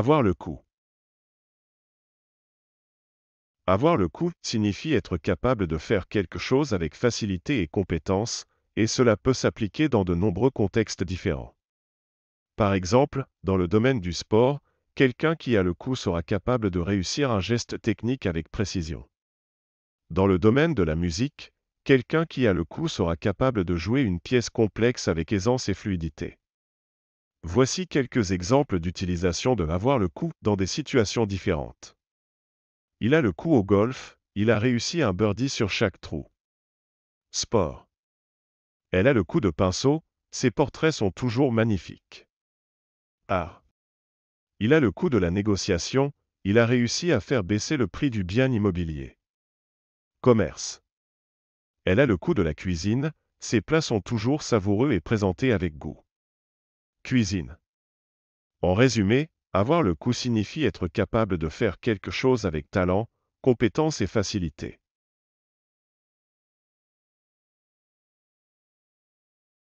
Avoir le coup. Avoir le coup signifie être capable de faire quelque chose avec facilité et compétence, et cela peut s'appliquer dans de nombreux contextes différents. Par exemple, dans le domaine du sport, quelqu'un qui a le coup sera capable de réussir un geste technique avec précision. Dans le domaine de la musique, quelqu'un qui a le coup sera capable de jouer une pièce complexe avec aisance et fluidité. Voici quelques exemples d'utilisation de avoir le coup dans des situations différentes. Il a le coup au golf, il a réussi un birdie sur chaque trou. Sport. Elle a le coup de pinceau, ses portraits sont toujours magnifiques. Art. Il a le coup de la négociation, il a réussi à faire baisser le prix du bien immobilier. Commerce. Elle a le coup de la cuisine, ses plats sont toujours savoureux et présentés avec goût. En résumé, avoir le coup signifie être capable de faire quelque chose avec talent, compétence et facilité.